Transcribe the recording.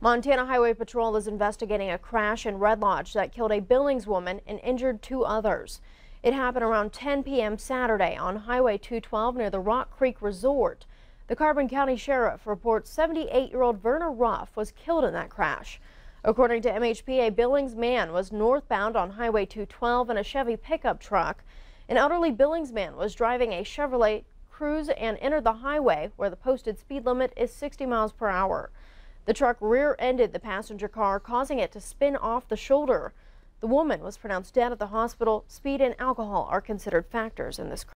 Montana Highway Patrol is investigating a crash in Red Lodge that killed a Billings woman and injured two others. It happened around 10 p.m. Saturday on Highway 212 near the Rock Creek Resort. The Carbon County Sheriff reports 78-year-old Verna Ruff was killed in that crash. According to MHP, a Billings man was northbound on Highway 212 in a Chevy pickup truck. An elderly Billings man was driving a Chevrolet Cruze and entered the highway where the posted speed limit is 60 miles per hour. The truck rear-ended the passenger car, causing it to spin off the shoulder. The woman was pronounced dead at the hospital. Speed and alcohol are considered factors in this crash.